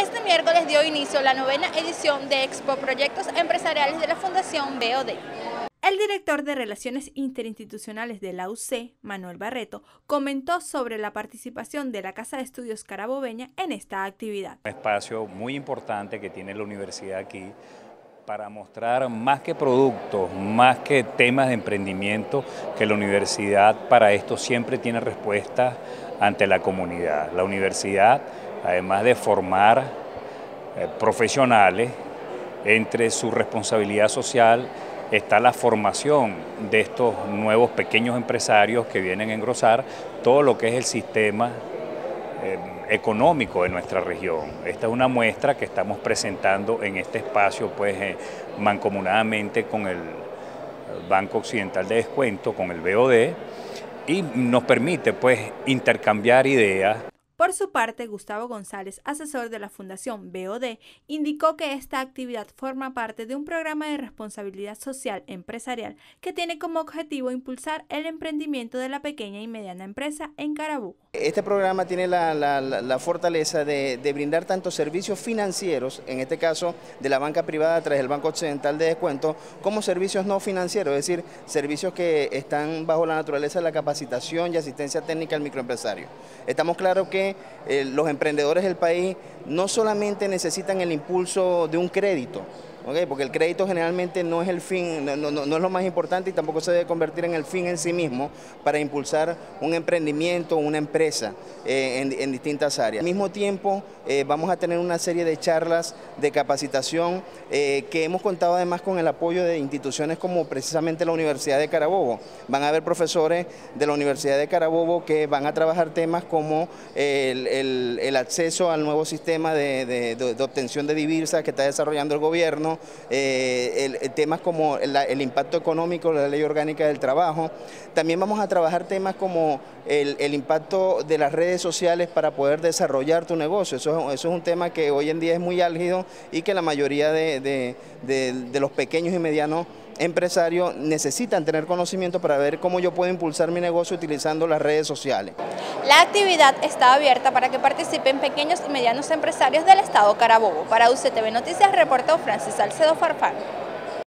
Este miércoles dio inicio la novena edición de Expo Proyectos Empresariales de la Fundación BOD. El director de Relaciones Interinstitucionales de la UC, Manuel Barreto, comentó sobre la participación de la Casa de Estudios Carabobeña en esta actividad. Un espacio muy importante que tiene la universidad aquí para mostrar más que productos, más que temas de emprendimiento, que la universidad para esto siempre tiene respuesta ante la comunidad. La universidad, además de formar eh, profesionales, entre su responsabilidad social está la formación de estos nuevos pequeños empresarios que vienen a engrosar todo lo que es el sistema eh, económico de nuestra región. Esta es una muestra que estamos presentando en este espacio pues eh, mancomunadamente con el Banco Occidental de Descuento, con el BOD, y nos permite pues intercambiar ideas por su parte, Gustavo González, asesor de la Fundación BOD, indicó que esta actividad forma parte de un programa de responsabilidad social empresarial que tiene como objetivo impulsar el emprendimiento de la pequeña y mediana empresa en Carabobo. Este programa tiene la, fortaleza de, brindar tanto servicios financieros, en este caso de la banca privada a través del Banco Occidental de Descuento, como servicios no financieros, es decir, servicios que están bajo la naturaleza de la capacitación y asistencia técnica al microempresario. Estamos claros que eh, los emprendedores del país no solamente necesitan el impulso de un crédito, porque el crédito generalmente no es el fin, no, es lo más importante y tampoco se debe convertir en el fin en sí mismo para impulsar un emprendimiento, una empresa eh, en, distintas áreas. Al mismo tiempo eh, vamos a tener una serie de charlas de capacitación eh, que hemos contado además con el apoyo de instituciones como precisamente la Universidad de Carabobo. Van a haber profesores de la Universidad de Carabobo que van a trabajar temas como el, acceso al nuevo sistema de obtención de divisas que está desarrollando el gobierno, eh, temas como el impacto económico, la ley orgánica del trabajo. También vamos a trabajar temas como el, impacto de las redes sociales para poder desarrollar tu negocio. Eso, es un tema que hoy en día es muy álgido y que la mayoría de los pequeños y medianos empresarios necesitan tener conocimiento para ver cómo yo puedo impulsar mi negocio utilizando las redes sociales. La actividad está abierta para que participen pequeños y medianos empresarios del Estado Carabobo. Para UCTV Noticias reportó Francis Salcedo Farfán.